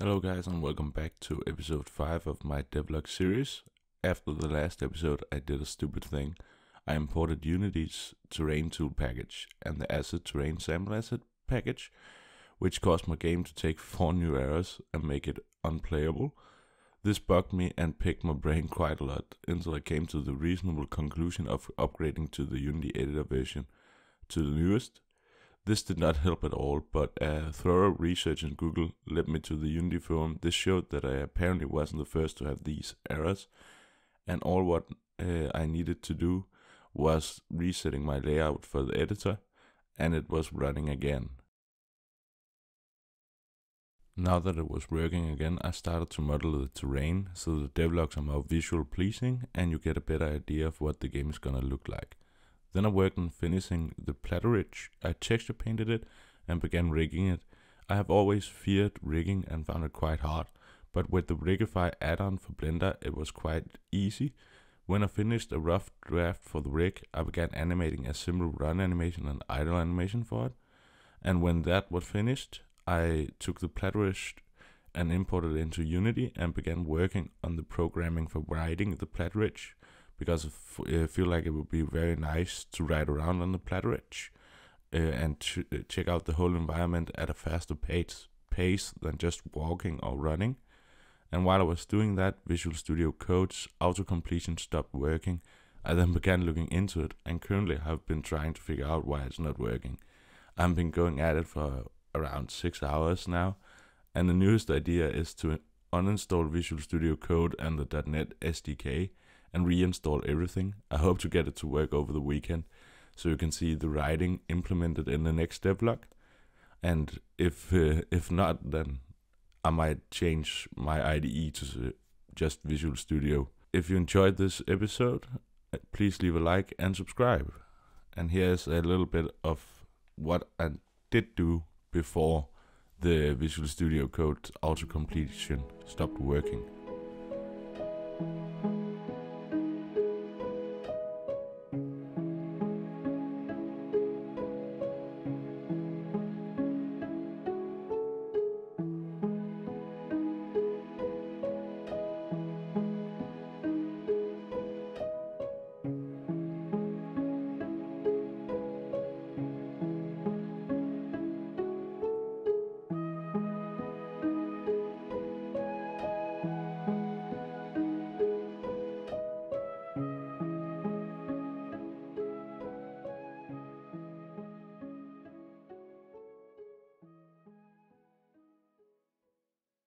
Hello, guys, and welcome back to episode 5 of my devlog series. After the last episode, I did a stupid thing. I imported Unity's terrain tool package and the asset terrain sample asset package, which caused my game to take 4 new errors and make it unplayable. This bugged me and picked my brain quite a lot until I came to the reasonable conclusion of upgrading to the Unity editor version to the newest this did not help at all, but a thorough research in Google led me to the Unity forum. This showed that I apparently wasn't the first to have these errors, and all what uh, I needed to do was resetting my layout for the editor, and it was running again. Now that it was working again, I started to model the terrain so the devlogs are more visual pleasing and you get a better idea of what the game is gonna look like. Then I worked on finishing the Platyrich. I texture painted it and began rigging it. I have always feared rigging and found it quite hard, but with the Rigify add-on for Blender it was quite easy. When I finished a rough draft for the rig, I began animating a simple run animation and idle animation for it. And when that was finished, I took the Platyrich and imported it into Unity and began working on the programming for writing the Platyrich because I feel like it would be very nice to ride around on the Platyrich uh, and uh, check out the whole environment at a faster pace, pace than just walking or running. And while I was doing that, Visual Studio Code's auto completion stopped working. I then began looking into it and currently have been trying to figure out why it's not working. I've been going at it for around six hours now, and the newest idea is to uninstall Visual Studio Code and the .NET SDK and reinstall everything. I hope to get it to work over the weekend so you can see the writing implemented in the next devlog. And if uh, if not, then I might change my IDE to just Visual Studio. If you enjoyed this episode, please leave a like and subscribe. And here's a little bit of what I did do before the Visual Studio Code auto completion stopped working.